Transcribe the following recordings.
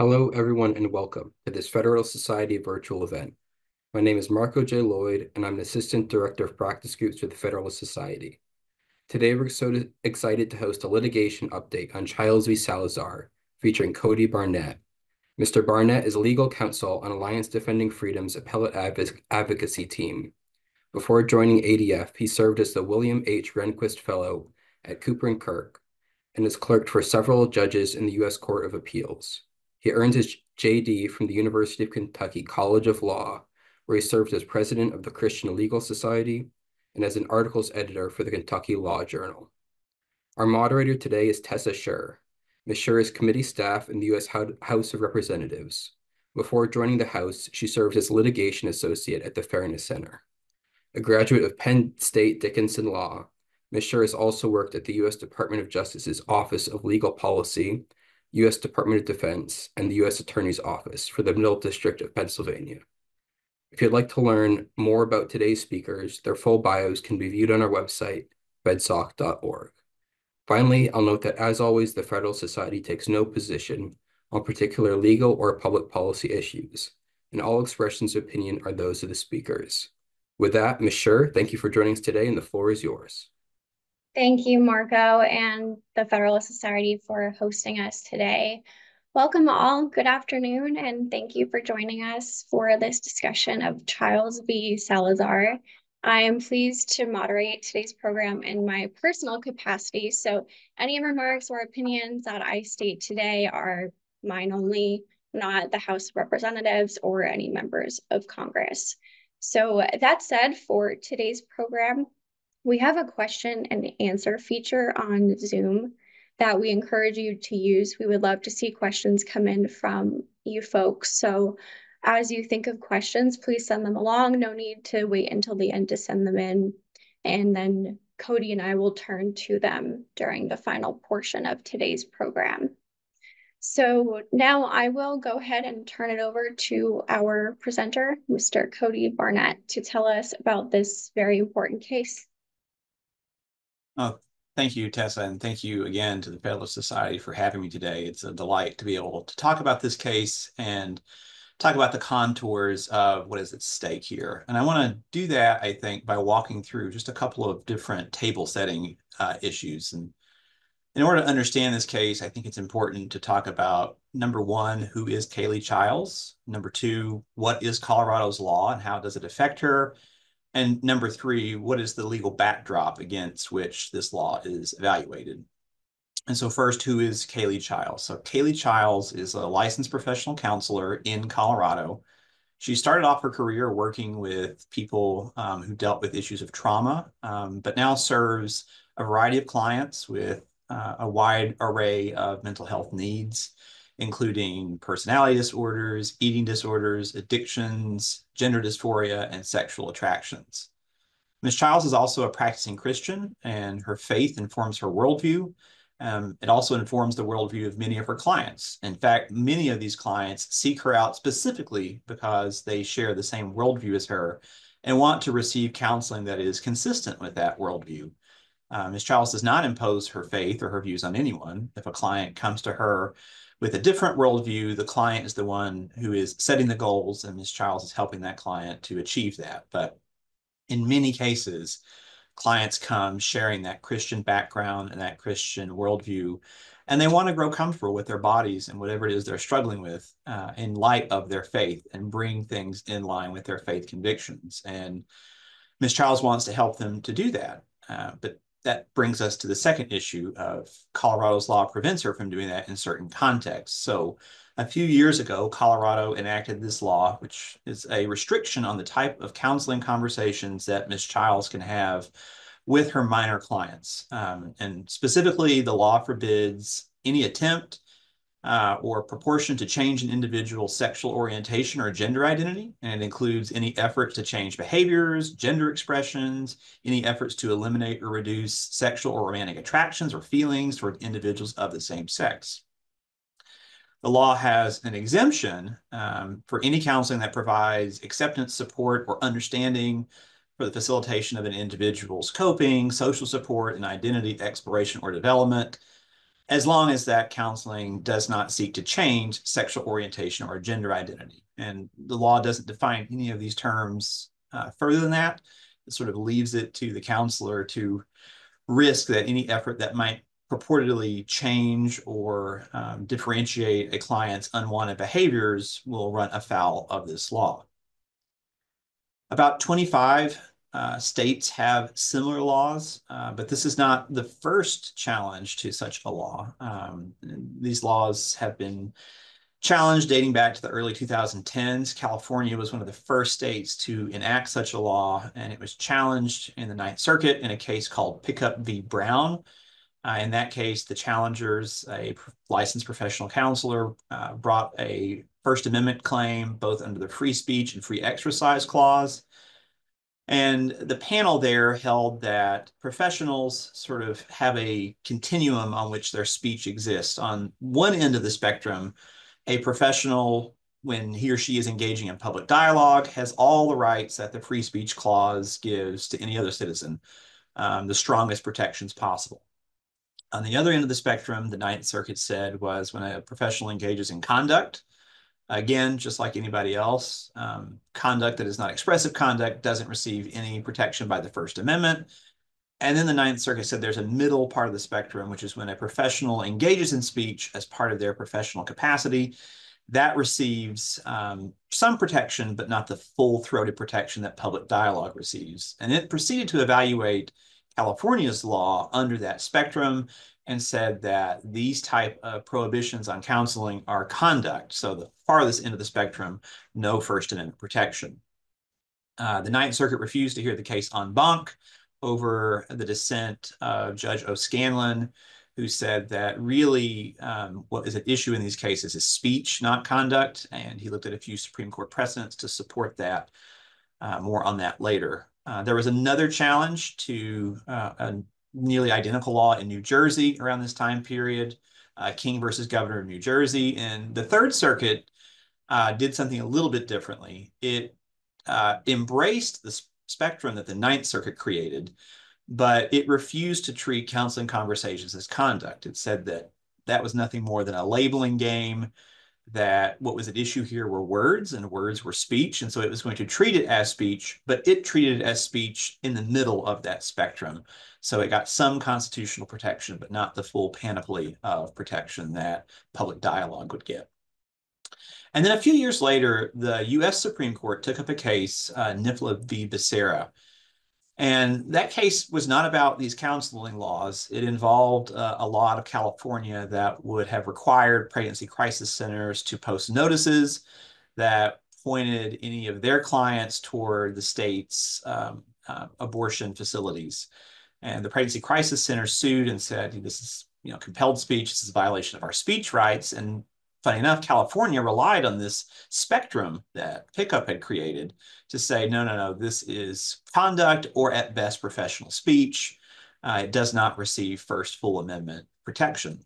Hello, everyone, and welcome to this Federalist Society virtual event. My name is Marco J. Lloyd, and I'm the Assistant Director of Practice Groups for the Federalist Society. Today, we're so excited to host a litigation update on Chiles v. Salazar, featuring Cody Barnett. Mr. Barnett is legal counsel on Alliance Defending Freedom's appellate adv advocacy team. Before joining ADF, he served as the William H. Rehnquist Fellow at Cooper & Kirk and has clerked for several judges in the U.S. Court of Appeals. He earned his JD from the University of Kentucky College of Law, where he served as president of the Christian Legal Society and as an articles editor for the Kentucky Law Journal. Our moderator today is Tessa Shurr. Ms. Shurr is committee staff in the U.S. House of Representatives. Before joining the House, she served as litigation associate at the Fairness Center. A graduate of Penn State Dickinson Law, Ms. Shurr has also worked at the U.S. Department of Justice's Office of Legal Policy U.S. Department of Defense, and the U.S. Attorney's Office for the Middle District of Pennsylvania. If you'd like to learn more about today's speakers, their full bios can be viewed on our website, fedsoc.org. Finally, I'll note that as always, the Federal Society takes no position on particular legal or public policy issues, and all expressions of opinion are those of the speakers. With that, Ms. Thank you for joining us today, and the floor is yours. Thank you, Marco, and the Federalist Society for hosting us today. Welcome all, good afternoon, and thank you for joining us for this discussion of Chiles v. Salazar. I am pleased to moderate today's program in my personal capacity, so any remarks or opinions that I state today are mine only, not the House of Representatives or any members of Congress. So that said, for today's program, we have a question and answer feature on Zoom that we encourage you to use. We would love to see questions come in from you folks. So as you think of questions, please send them along. No need to wait until the end to send them in. And then Cody and I will turn to them during the final portion of today's program. So now I will go ahead and turn it over to our presenter, Mr. Cody Barnett, to tell us about this very important case. Oh, thank you, Tessa, and thank you again to the Federalist Society for having me today. It's a delight to be able to talk about this case and talk about the contours of what is at stake here. And I want to do that, I think, by walking through just a couple of different table setting uh, issues. And in order to understand this case, I think it's important to talk about number one, who is Kaley Chiles? Number two, what is Colorado's law and how does it affect her? And number three, what is the legal backdrop against which this law is evaluated? And so first, who is Kaley Chiles? So Kaley Chiles is a licensed professional counselor in Colorado. She started off her career working with people um, who dealt with issues of trauma, um, but now serves a variety of clients with uh, a wide array of mental health needs including personality disorders, eating disorders, addictions, gender dysphoria, and sexual attractions. Ms. Chiles is also a practicing Christian, and her faith informs her worldview. Um, it also informs the worldview of many of her clients. In fact, many of these clients seek her out specifically because they share the same worldview as her and want to receive counseling that is consistent with that worldview. Uh, Ms. Chiles does not impose her faith or her views on anyone. If a client comes to her with a different worldview, the client is the one who is setting the goals, and Ms. Chiles is helping that client to achieve that. But in many cases, clients come sharing that Christian background and that Christian worldview, and they want to grow comfortable with their bodies and whatever it is they're struggling with uh, in light of their faith and bring things in line with their faith convictions. And Ms. Chiles wants to help them to do that. Uh, but that brings us to the second issue of Colorado's law prevents her from doing that in certain contexts. So a few years ago, Colorado enacted this law, which is a restriction on the type of counseling conversations that Ms. Chiles can have with her minor clients. Um, and specifically, the law forbids any attempt uh, or proportion to change an individual's sexual orientation or gender identity. And it includes any efforts to change behaviors, gender expressions, any efforts to eliminate or reduce sexual or romantic attractions or feelings toward individuals of the same sex. The law has an exemption um, for any counseling that provides acceptance, support, or understanding for the facilitation of an individual's coping, social support, and identity exploration or development, as long as that counseling does not seek to change sexual orientation or gender identity. And the law doesn't define any of these terms uh, further than that. It sort of leaves it to the counselor to risk that any effort that might purportedly change or um, differentiate a client's unwanted behaviors will run afoul of this law. About 25 uh, states have similar laws, uh, but this is not the first challenge to such a law. Um, these laws have been challenged dating back to the early 2010s. California was one of the first states to enact such a law, and it was challenged in the Ninth Circuit in a case called Pickup v. Brown. Uh, in that case, the challengers, a licensed professional counselor, uh, brought a First Amendment claim both under the free speech and free exercise clause. And the panel there held that professionals sort of have a continuum on which their speech exists. On one end of the spectrum, a professional, when he or she is engaging in public dialogue, has all the rights that the free speech clause gives to any other citizen, um, the strongest protections possible. On the other end of the spectrum, the Ninth Circuit said was when a professional engages in conduct Again, just like anybody else, um, conduct that is not expressive conduct doesn't receive any protection by the First Amendment. And then the Ninth Circuit said there's a middle part of the spectrum, which is when a professional engages in speech as part of their professional capacity. That receives um, some protection, but not the full-throated protection that public dialogue receives. And it proceeded to evaluate California's law under that spectrum and said that these type of prohibitions on counseling are conduct. So the farthest end of the spectrum, no First Amendment protection. Uh, the Ninth Circuit refused to hear the case en banc over the dissent of Judge O'Scannlain, who said that really um, what is at issue in these cases is speech, not conduct. And he looked at a few Supreme Court precedents to support that. Uh, more on that later. Uh, there was another challenge to uh, a nearly identical law in New Jersey around this time period, uh, King versus Governor of New Jersey. And the Third Circuit uh, did something a little bit differently. It uh, embraced the spectrum that the Ninth Circuit created, but it refused to treat counseling conversations as conduct. It said that that was nothing more than a labeling game that what was at issue here were words and words were speech. And so it was going to treat it as speech, but it treated it as speech in the middle of that spectrum. So it got some constitutional protection, but not the full panoply of protection that public dialogue would get. And then a few years later, the US Supreme Court took up a case, uh, NIFLA v. Becerra. And that case was not about these counseling laws. It involved uh, a lot of California that would have required pregnancy crisis centers to post notices that pointed any of their clients toward the state's um, uh, abortion facilities. And the Pregnancy Crisis Center sued and said, this is you know, compelled speech, this is a violation of our speech rights. And funny enough, California relied on this spectrum that Pickup had created to say, no, no, no, this is conduct or at best professional speech. Uh, it does not receive First Full Amendment protection.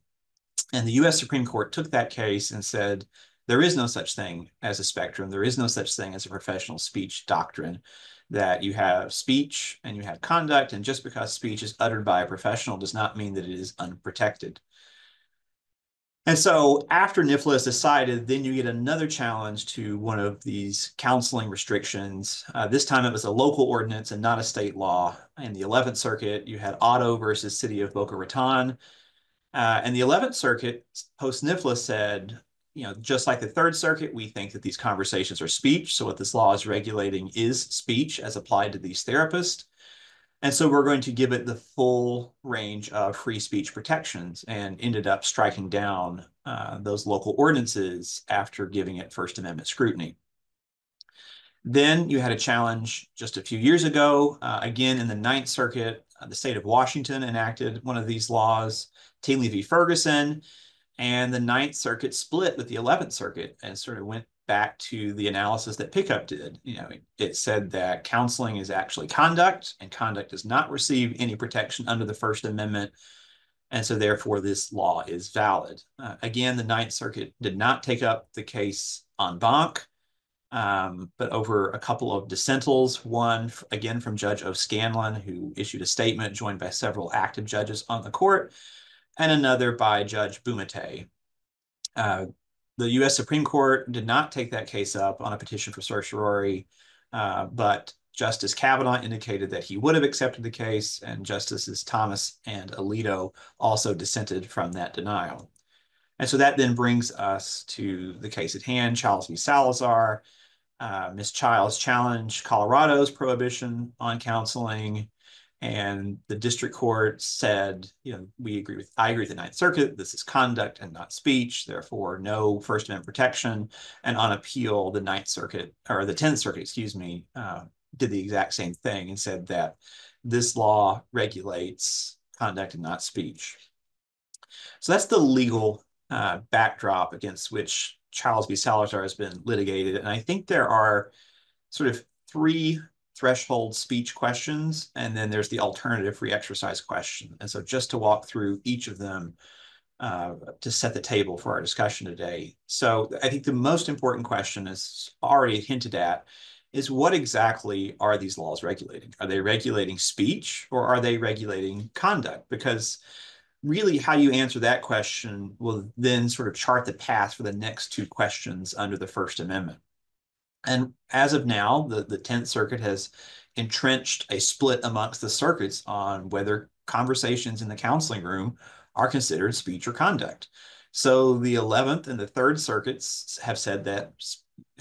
And the US Supreme Court took that case and said, there is no such thing as a spectrum. There is no such thing as a professional speech doctrine that you have speech and you have conduct. And just because speech is uttered by a professional does not mean that it is unprotected. And so after NIFLA is decided, then you get another challenge to one of these counseling restrictions. Uh, this time it was a local ordinance and not a state law. In the 11th Circuit, you had Otto versus City of Boca Raton. Uh, and the 11th Circuit, post NIFLA, said, you know, just like the Third Circuit, we think that these conversations are speech. So what this law is regulating is speech as applied to these therapists. And so we're going to give it the full range of free speech protections and ended up striking down uh, those local ordinances after giving it First Amendment scrutiny. Then you had a challenge just a few years ago, uh, again in the Ninth Circuit, uh, the state of Washington enacted one of these laws, Taylor v. Ferguson, and the Ninth Circuit split with the 11th Circuit and sort of went back to the analysis that Pickup did. You know, it said that counseling is actually conduct, and conduct does not receive any protection under the First Amendment. And so therefore this law is valid. Uh, again, the Ninth Circuit did not take up the case en banc, um, but over a couple of dissentals, one again from Judge O'Scannlain, who issued a statement joined by several active judges on the court, and another by Judge Bumatay. Uh, the U.S. Supreme Court did not take that case up on a petition for certiorari, uh, but Justice Kavanaugh indicated that he would have accepted the case, and Justices Thomas and Alito also dissented from that denial. And so that then brings us to the case at hand, Chiles v. Salazar. Uh, Ms. Chiles challenged Colorado's prohibition on counseling, and the district court said, you know, we agree with, I agree with the Ninth Circuit. This is conduct and not speech, therefore no First Amendment protection. And on appeal, the Ninth Circuit, or the Tenth Circuit, excuse me, uh, did the exact same thing and said that this law regulates conduct and not speech. So that's the legal uh, backdrop against which Chiles v. Salazar has been litigated. And I think there are sort of three threshold speech questions, and then there's the alternative free exercise question. And so just to walk through each of them uh, to set the table for our discussion today. So I think the most important question is already hinted at is what exactly are these laws regulating? Are they regulating speech or are they regulating conduct? Because really how you answer that question will then sort of chart the path for the next two questions under the First Amendment. And as of now, the, the 10th Circuit has entrenched a split amongst the circuits on whether conversations in the counseling room are considered speech or conduct. So the 11th and the 3rd circuits have said that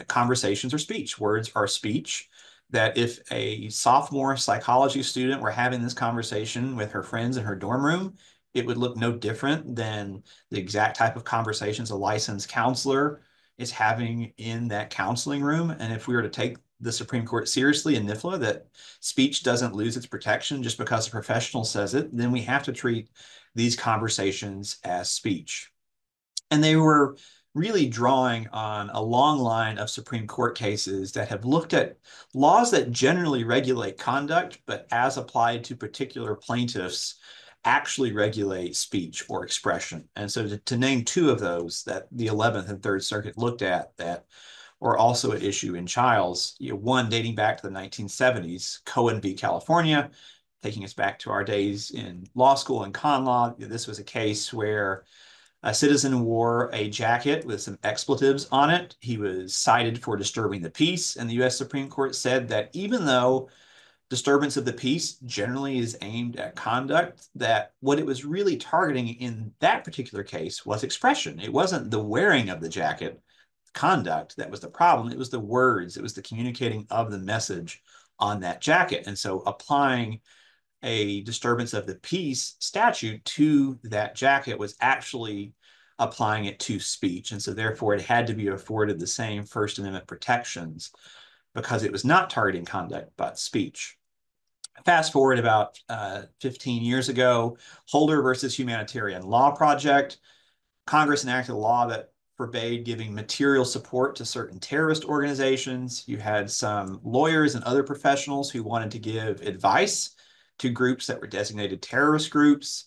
conversations are speech, words are speech, that if a sophomore psychology student were having this conversation with her friends in her dorm room, it would look no different than the exact type of conversations a licensed counselor is having in that counseling room. And if we were to take the Supreme Court seriously in NIFLA that speech doesn't lose its protection just because a professional says it, then we have to treat these conversations as speech. And they were really drawing on a long line of Supreme Court cases that have looked at laws that generally regulate conduct, but as applied to particular plaintiffs, actually regulate speech or expression. And so to, to, name two of those that the 11th and 3rd Circuit looked at that were also at issue in Chiles, you know, one dating back to the 1970s, Cohen v. California, taking us back to our days in law school and con law. This was a case where a citizen wore a jacket with some expletives on it. He was cited for disturbing the peace, and the U.S. Supreme Court said that even though disturbance of the peace generally is aimed at conduct that what it was really targeting in that particular case was expression. It wasn't the wearing of the jacket conduct that was the problem. It was the words. It was the communicating of the message on that jacket. And so applying a disturbance of the peace statute to that jacket was actually applying it to speech. And so therefore it had to be afforded the same first amendment protections because it was not targeting conduct but speech Fast forward about uh, 15 years ago, Holder versus Humanitarian Law Project. Congress enacted a law that forbade giving material support to certain terrorist organizations. You had some lawyers and other professionals who wanted to give advice to groups that were designated terrorist groups.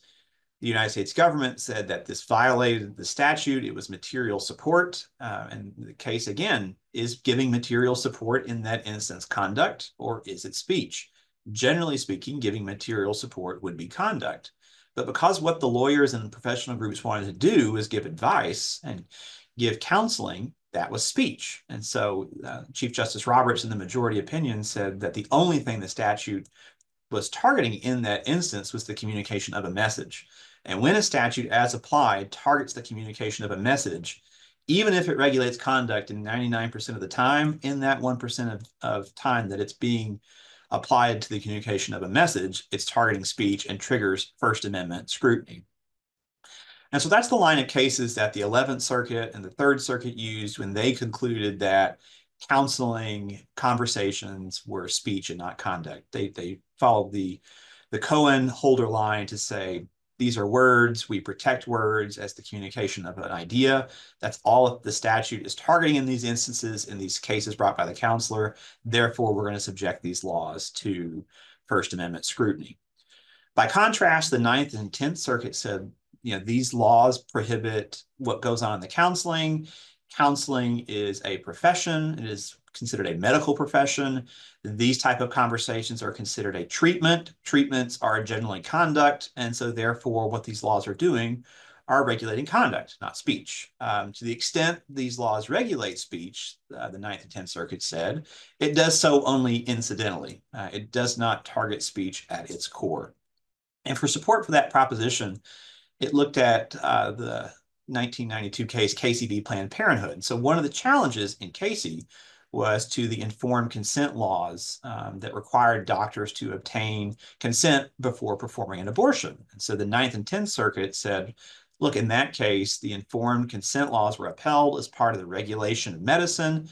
The United States government said that this violated the statute. It was material support. Uh, and the case, again, is giving material support in that instance conduct or is it speech? Generally speaking, giving material support would be conduct. But because what the lawyers and professional groups wanted to do was give advice and give counseling, that was speech. And so uh, Chief Justice Roberts in the majority opinion said that the only thing the statute was targeting in that instance was the communication of a message. And when a statute as applied targets the communication of a message, even if it regulates conduct in 99% of the time, in that 1% of, of time that it's being applied to the communication of a message, it's targeting speech and triggers First Amendment scrutiny. And so that's the line of cases that the 11th Circuit and the Third Circuit used when they concluded that counseling conversations were speech and not conduct. They, they followed the, the Cohen Holder line to say these are words. We protect words as the communication of an idea. That's all the statute is targeting in these instances, in these cases brought by the counselor. Therefore, we're going to subject these laws to First Amendment scrutiny. By contrast, the Ninth and Tenth Circuit said, you know, these laws prohibit what goes on in the counseling. Counseling is a profession. It is considered a medical profession. These type of conversations are considered a treatment. Treatments are generally conduct. And so therefore what these laws are doing are regulating conduct, not speech. Um, to the extent these laws regulate speech, uh, the Ninth and Tenth Circuit said, it does so only incidentally. Uh, it does not target speech at its core. And for support for that proposition, it looked at uh, the 1992 case Casey v. Planned Parenthood. So one of the challenges in Casey was to the informed consent laws um, that required doctors to obtain consent before performing an abortion. And so the Ninth and Tenth Circuit said, look, in that case, the informed consent laws were upheld as part of the regulation of medicine.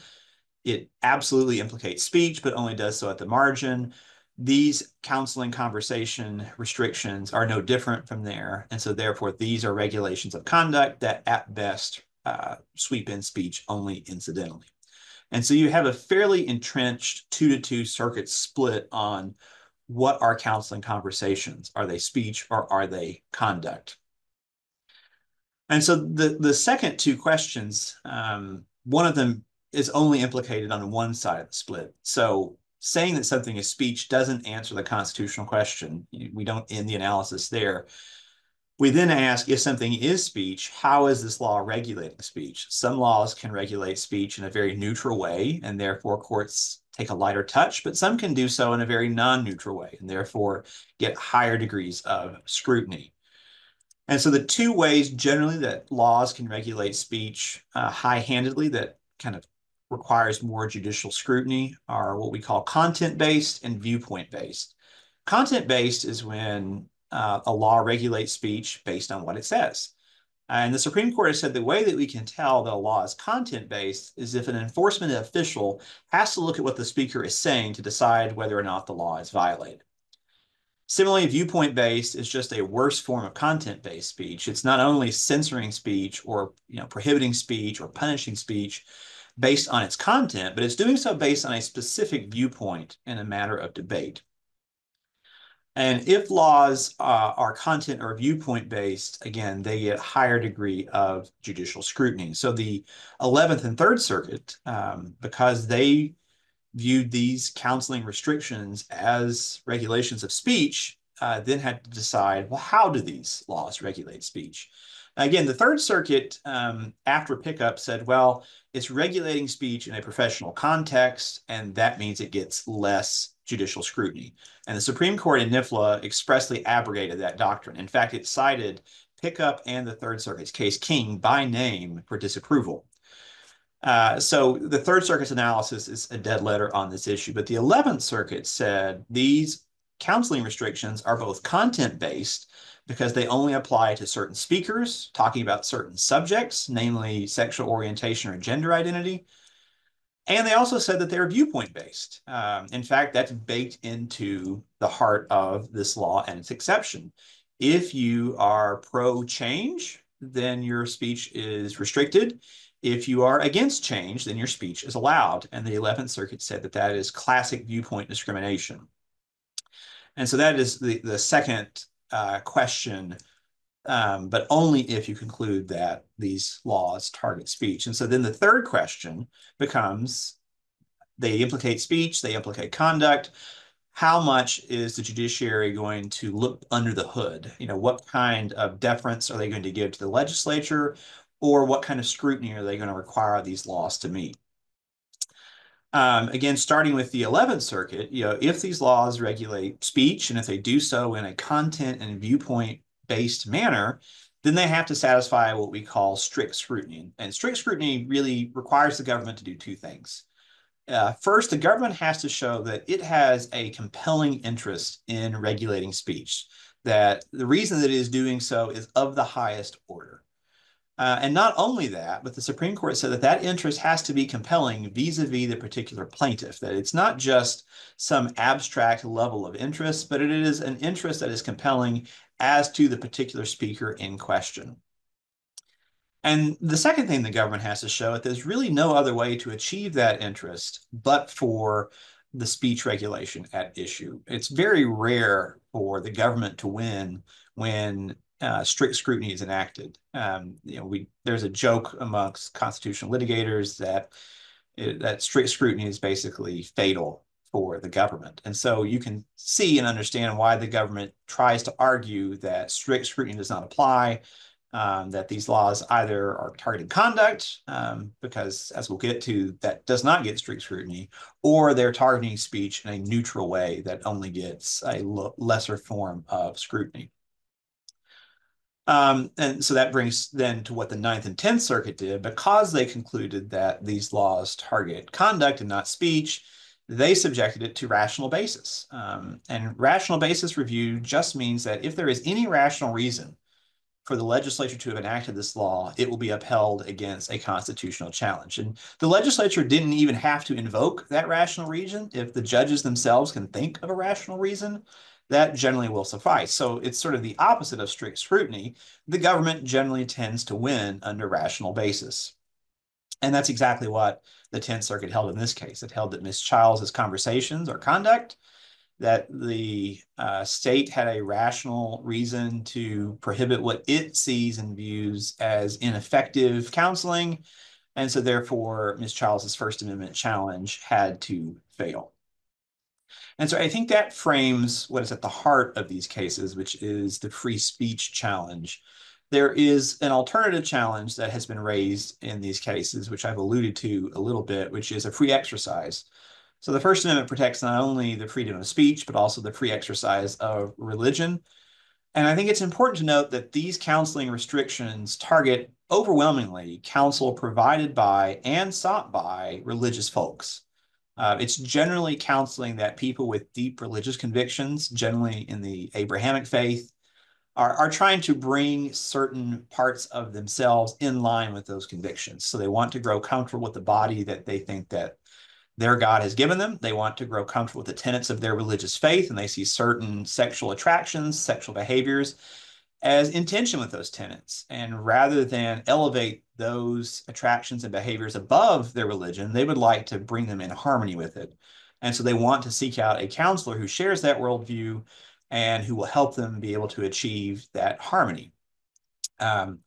It absolutely implicates speech, but only does so at the margin. These counseling conversation restrictions are no different from there. And so therefore, these are regulations of conduct that at best uh, sweep in speech only incidentally. And so you have a fairly entrenched two to two circuit split on what are counseling conversations? Are they speech or are they conduct? And so the, the second two questions, um, one of them is only implicated on one side of the split. So saying that something is speech doesn't answer the constitutional question. We don't end the analysis there. We then ask if something is speech, how is this law regulating speech? Some laws can regulate speech in a very neutral way, and therefore courts take a lighter touch, but some can do so in a very non-neutral way, and therefore get higher degrees of scrutiny. And so the two ways generally that laws can regulate speech uh, high-handedly that kind of requires more judicial scrutiny are what we call content-based and viewpoint-based. Content-based is when uh, a law regulates speech based on what it says. And the Supreme Court has said the way that we can tell that a law is content-based is if an enforcement official has to look at what the speaker is saying to decide whether or not the law is violated. Similarly, viewpoint-based is just a worse form of content-based speech. It's not only censoring speech or you know, prohibiting speech or punishing speech based on its content, but it's doing so based on a specific viewpoint in a matter of debate. And if laws uh, are content or viewpoint based, again, they get higher degree of judicial scrutiny. So the 11th and 3rd Circuit, um, because they viewed these counseling restrictions as regulations of speech, uh, then had to decide, well, how do these laws regulate speech? Again, the Third Circuit, um, after pickup, said, well, it's regulating speech in a professional context, and that means it gets less judicial scrutiny. And the Supreme Court in NIFLA expressly abrogated that doctrine. In fact, it cited Pickup and the Third Circuit's case King by name for disapproval. Uh, so the Third Circuit's analysis is a dead letter on this issue, but the 11th Circuit said these counseling restrictions are both content-based because they only apply to certain speakers talking about certain subjects, namely sexual orientation or gender identity, and they also said that they're viewpoint based. Um, in fact, that's baked into the heart of this law and its exception. If you are pro change, then your speech is restricted. If you are against change, then your speech is allowed. And the 11th Circuit said that that is classic viewpoint discrimination. And so that is the, the second uh, question um, but only if you conclude that these laws target speech. And so then the third question becomes they implicate speech, they implicate conduct. How much is the judiciary going to look under the hood? You know, what kind of deference are they going to give to the legislature, or what kind of scrutiny are they going to require these laws to meet? Um, again, starting with the 11th Circuit, you know, if these laws regulate speech and if they do so in a content and viewpoint based manner, then they have to satisfy what we call strict scrutiny. And strict scrutiny really requires the government to do two things. Uh, first, the government has to show that it has a compelling interest in regulating speech, that the reason that it is doing so is of the highest order. Uh, and not only that, but the Supreme Court said that that interest has to be compelling vis-a-vis the particular plaintiff, that it's not just some abstract level of interest, but it is an interest that is compelling as to the particular speaker in question. And the second thing the government has to show that there's really no other way to achieve that interest but for the speech regulation at issue. It's very rare for the government to win when uh, strict scrutiny is enacted. Um, you know, we there's a joke amongst constitutional litigators that it, that strict scrutiny is basically fatal for the government. And so you can see and understand why the government tries to argue that strict scrutiny does not apply, um, that these laws either are targeted conduct, um, because as we'll get to, that does not get strict scrutiny, or they're targeting speech in a neutral way that only gets a lesser form of scrutiny. Um, and so that brings then to what the Ninth and Tenth Circuit did, because they concluded that these laws target conduct and not speech, they subjected it to rational basis. Um, and rational basis review just means that if there is any rational reason for the legislature to have enacted this law, it will be upheld against a constitutional challenge. And the legislature didn't even have to invoke that rational reason. If the judges themselves can think of a rational reason, that generally will suffice. So it's sort of the opposite of strict scrutiny. The government generally tends to win under rational basis. And that's exactly what the 10th Circuit held in this case. It held that Ms. Chiles' conversations or conduct, that the uh, state had a rational reason to prohibit what it sees and views as ineffective counseling. And so therefore, Ms. Chiles' First Amendment challenge had to fail. And so I think that frames what is at the heart of these cases, which is the free speech challenge. There is an alternative challenge that has been raised in these cases, which I've alluded to a little bit, which is a free exercise. So the First Amendment protects not only the freedom of speech, but also the free exercise of religion. And I think it's important to note that these counseling restrictions target overwhelmingly counsel provided by and sought by religious folks. Uh, it's generally counseling that people with deep religious convictions, generally in the Abrahamic faith, are, are trying to bring certain parts of themselves in line with those convictions. So they want to grow comfortable with the body that they think that their God has given them. They want to grow comfortable with the tenets of their religious faith, and they see certain sexual attractions, sexual behaviors as intention with those tenets. And rather than elevate those attractions and behaviors above their religion, they would like to bring them in harmony with it. And so they want to seek out a counselor who shares that worldview and who will help them be able to achieve that harmony. Um,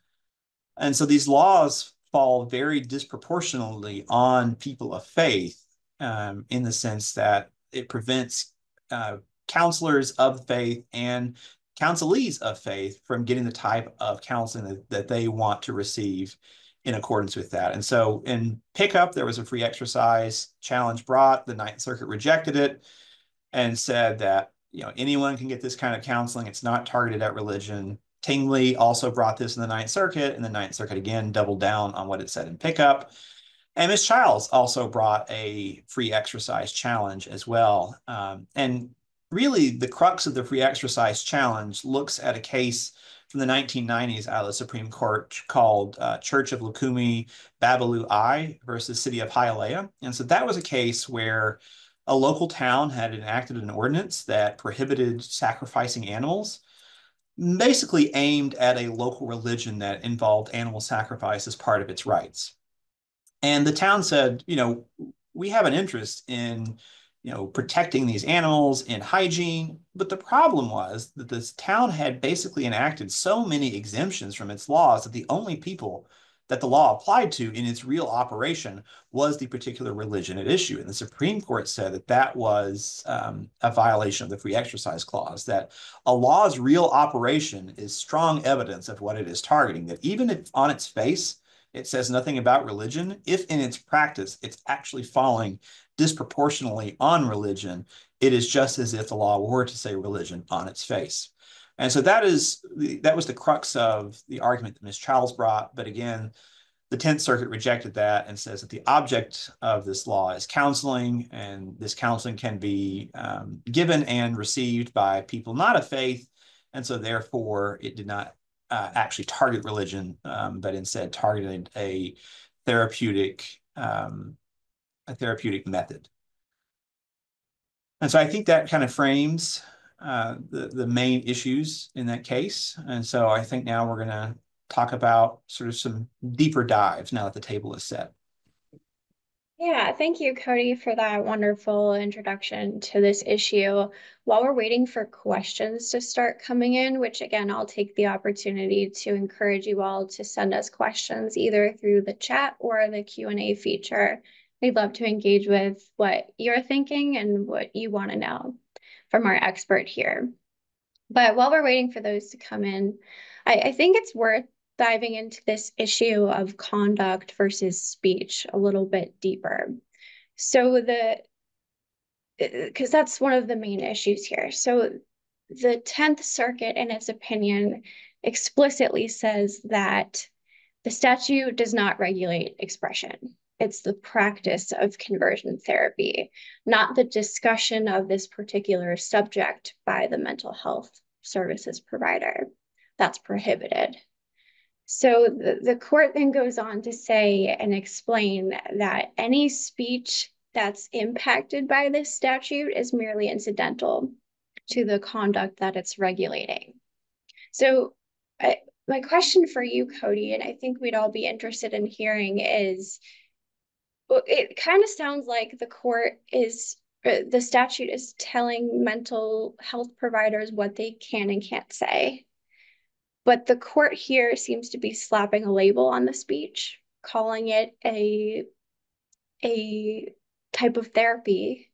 and so these laws fall very disproportionately on people of faith um, in the sense that it prevents uh, counselors of faith and counselees of faith from getting the type of counseling that, that they want to receive in accordance with that. And so in pickup, there was a free exercise challenge brought. The Ninth Circuit rejected it and said that you know anyone can get this kind of counseling. It's not targeted at religion. Tingley also brought this in the Ninth Circuit, and the Ninth Circuit again doubled down on what it said in pickup. And Ms. Chiles also brought a free exercise challenge as well. Um, and really the crux of the free exercise challenge looks at a case from the 1990s out of the Supreme Court called uh, Church of Lukumi Babalu Aye versus City of Hialeah. And so that was a case where a local town had enacted an ordinance that prohibited sacrificing animals, basically aimed at a local religion that involved animal sacrifice as part of its rites. And the town said, you know, we have an interest in you know, protecting these animals and hygiene. But the problem was that this town had basically enacted so many exemptions from its laws that the only people that the law applied to in its real operation was the particular religion at issue. And the Supreme Court said that that was um, a violation of the free exercise clause, that a law's real operation is strong evidence of what it is targeting, that even if on its face, it says nothing about religion, if in its practice it's actually falling disproportionately on religion, it is just as if the law were to say religion on its face. And so that is the, that was the crux of the argument that Ms. Chiles brought. But again, the 10th Circuit rejected that and says that the object of this law is counseling, and this counseling can be um, given and received by people not of faith. And so therefore, it did not uh, actually target religion, um, but instead targeted a therapeutic um, a therapeutic method. And so I think that kind of frames uh, the, the main issues in that case. And so I think now we're going to talk about sort of some deeper dives now that the table is set. Yeah, thank you, Cody, for that wonderful introduction to this issue. While we're waiting for questions to start coming in, which again, I'll take the opportunity to encourage you all to send us questions either through the chat or the Q&A feature We'd love to engage with what you're thinking and what you want to know from our expert here. But while we're waiting for those to come in, I, I think it's worth diving into this issue of conduct versus speech a little bit deeper. So the uh, because that's one of the main issues here. So the 10th Circuit, in its opinion, explicitly says that the statute does not regulate expression. It's the practice of conversion therapy, not the discussion of this particular subject by the mental health services provider. That's prohibited. So the, the court then goes on to say and explain that any speech that's impacted by this statute is merely incidental to the conduct that it's regulating. So I, my question for you, Cody, and I think we'd all be interested in hearing is, it kind of sounds like the court is, uh, the statute is telling mental health providers what they can and can't say. But the court here seems to be slapping a label on the speech, calling it a, a type of therapy.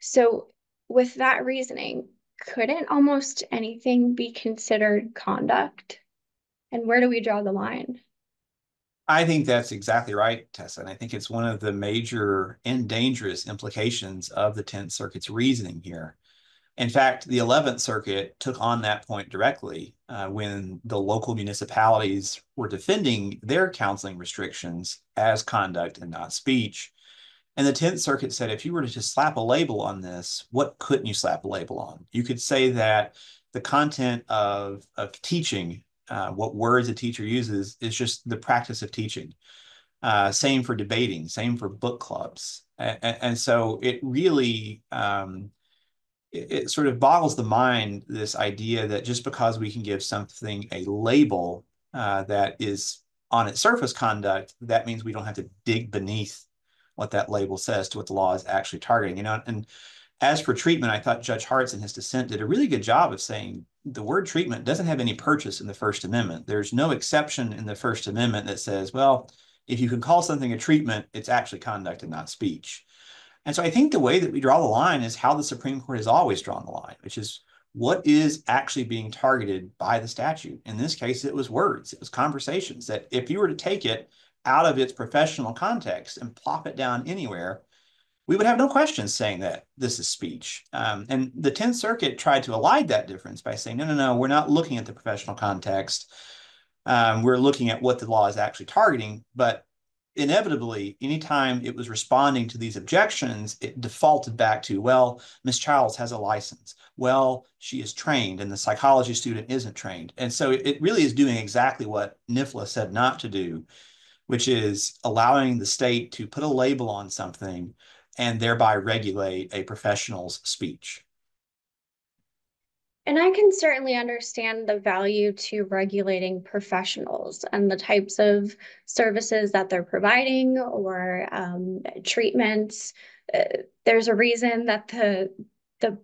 So with that reasoning, couldn't almost anything be considered conduct? And where do we draw the line? I think that's exactly right, Tessa. And I think it's one of the major and dangerous implications of the 10th Circuit's reasoning here. In fact, the 11th Circuit took on that point directly uh, when the local municipalities were defending their counseling restrictions as conduct and not speech. And the 10th Circuit said if you were to just slap a label on this, what couldn't you slap a label on? You could say that the content of, of teaching, uh, what words a teacher uses, is just the practice of teaching. Uh, same for debating, same for book clubs. And, and so it really um, it, it sort of boggles the mind this idea that just because we can give something a label uh, that is on its surface conduct, that means we don't have to dig beneath what that label says to what the law is actually targeting. You know, and as for treatment, I thought Judge Hartz in his dissent did a really good job of saying the word treatment doesn't have any purchase in the First Amendment. There's no exception in the First Amendment that says, well, if you can call something a treatment, it's actually conduct and not speech. And so I think the way that we draw the line is how the Supreme Court has always drawn the line, which is what is actually being targeted by the statute. In this case, it was words, it was conversations that if you were to take it out of its professional context and plop it down anywhere, we would have no questions saying that this is speech. Um, and the 10th Circuit tried to elide that difference by saying, no, no, no, we're not looking at the professional context. Um, we're looking at what the law is actually targeting. But inevitably, anytime it was responding to these objections, it defaulted back to, well, Ms. Chiles has a license. Well, she is trained and the psychology student isn't trained. And so it really is doing exactly what NIFLA said not to do, which is allowing the state to put a label on something and thereby regulate a professional's speech. And I can certainly understand the value to regulating professionals and the types of services that they're providing or um, treatments. Uh, there's a reason that the the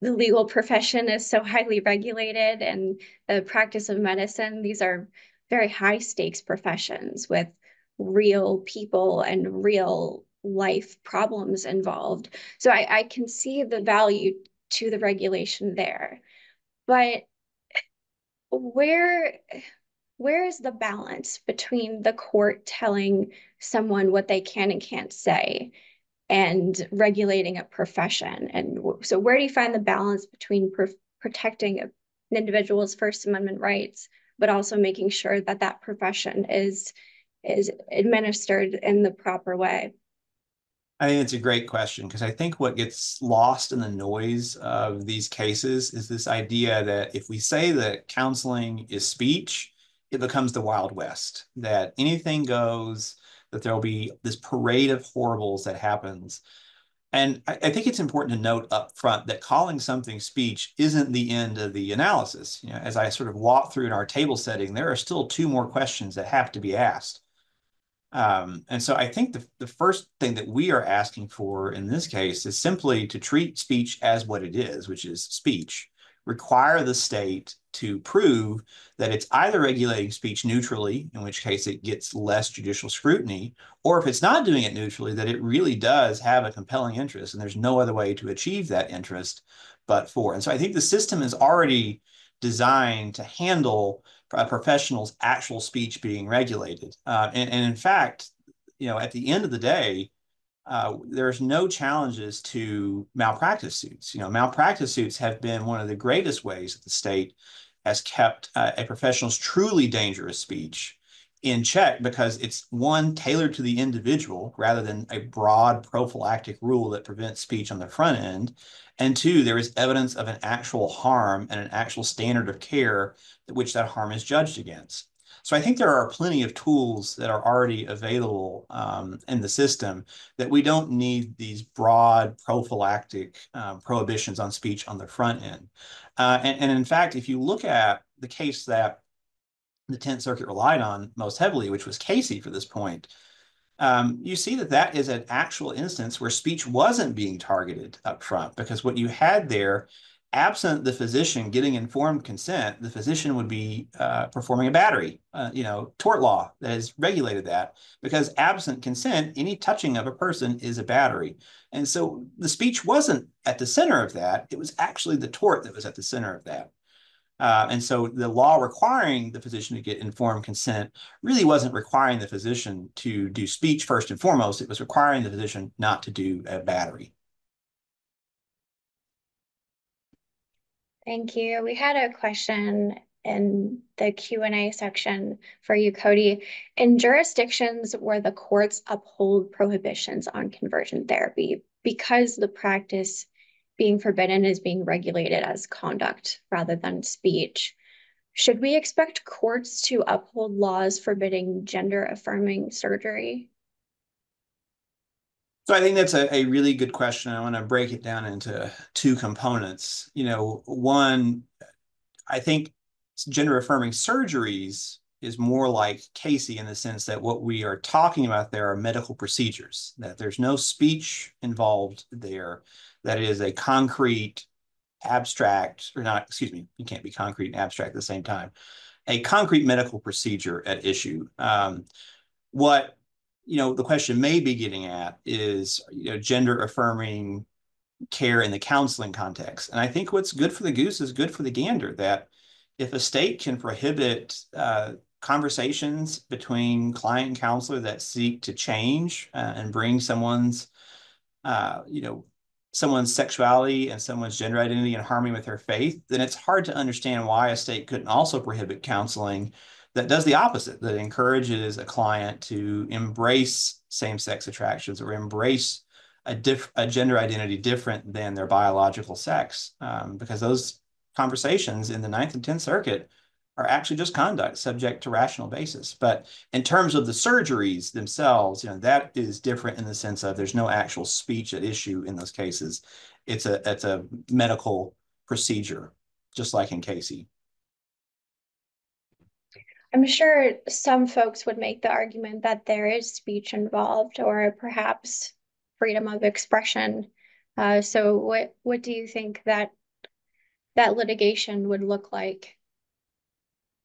the legal profession is so highly regulated and the practice of medicine. These are very high stakes professions with real people and real life problems involved. So I, I can see the value to the regulation there. But where where is the balance between the court telling someone what they can and can't say and regulating a profession and so where do you find the balance between protecting an individual's first amendment rights but also making sure that that profession is is administered in the proper way I think it's a great question because I think what gets lost in the noise of these cases is this idea that if we say that counseling is speech, it becomes the Wild West, that anything goes, that there'll be this parade of horribles that happens. And I, I, think it's important to note up front that calling something speech isn't the end of the analysis. You know, as I sort of walk through in our table setting, there are still two more questions that have to be asked. Um, and so I think the, the first thing that we are asking for in this case is simply to treat speech as what it is, which is speech, require the state to prove that it's either regulating speech neutrally, in which case it gets less judicial scrutiny, or if it's not doing it neutrally, that it really does have a compelling interest and there's no other way to achieve that interest but for. And so I think the system is already designed to handle a professional's actual speech being regulated. Uh, and, and in fact, you know, at the end of the day, uh, there's no challenges to malpractice suits. You know, malpractice suits have been one of the greatest ways that the state has kept uh, a professional's truly dangerous speech in check because it's one tailored to the individual rather than a broad prophylactic rule that prevents speech on the front end. And two, there is evidence of an actual harm and an actual standard of care at which that harm is judged against. So I think there are plenty of tools that are already available um, in the system that we don't need these broad prophylactic um, prohibitions on speech on the front end. Uh, and, and in fact, if you look at the case that the 10th Circuit relied on most heavily, which was Casey for this point, um, you see that that is an actual instance where speech wasn't being targeted up front because what you had there absent the physician getting informed consent, the physician would be uh, performing a battery, uh, you know, tort law that has regulated that because absent consent, any touching of a person is a battery. And so the speech wasn't at the center of that. It was actually the tort that was at the center of that. Uh, and so the law requiring the physician to get informed consent really wasn't requiring the physician to do speech first and foremost. It was requiring the physician not to do a battery. Thank you. We had a question in the Q&A section for you, Cody. In jurisdictions where the courts uphold prohibitions on conversion therapy, because the practice being forbidden is being regulated as conduct rather than speech, should we expect courts to uphold laws forbidding gender affirming surgery? So I think that's a, a really good question. I want to break it down into two components. You know, one, I think gender affirming surgeries is more like Casey in the sense that what we are talking about there are medical procedures, that there's no speech involved there, that is a concrete, abstract, or not, excuse me, you can't be concrete and abstract at the same time, a concrete medical procedure at issue. Um, what you know, the question may be getting at is, you know, gender affirming care in the counseling context. And I think what's good for the goose is good for the gander, that if a state can prohibit uh, conversations between client and counselor that seek to change uh, and bring someone's, uh, you know, someone's sexuality and someone's gender identity in harmony with their faith, then it's hard to understand why a state couldn't also prohibit counseling that does the opposite, that encourages a client to embrace same-sex attractions or embrace a, diff- a gender identity different than their biological sex, um, because those conversations in the Ninth and Tenth Circuit are actually just conduct subject to rational basis. But in terms of the surgeries themselves, you know, that is different in the sense of there's no actual speech at issue in those cases. It's a it's a medical procedure, just like in Casey. I'm sure some folks would make the argument that there is speech involved or perhaps freedom of expression. Uh, so what what do you think that that litigation would look like?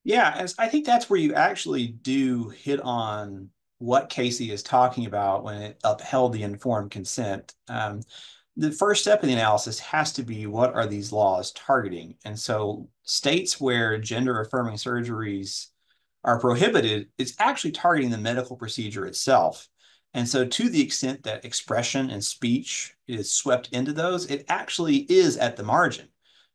Yeah, I think that's where you actually do hit on what Casey is talking about when it upheld the informed consent. Um, the first step in the analysis has to be what are these laws targeting? And so states where gender affirming surgeries are prohibited, it's actually targeting the medical procedure itself. And so to the extent that expression and speech is swept into those, it actually is at the margin.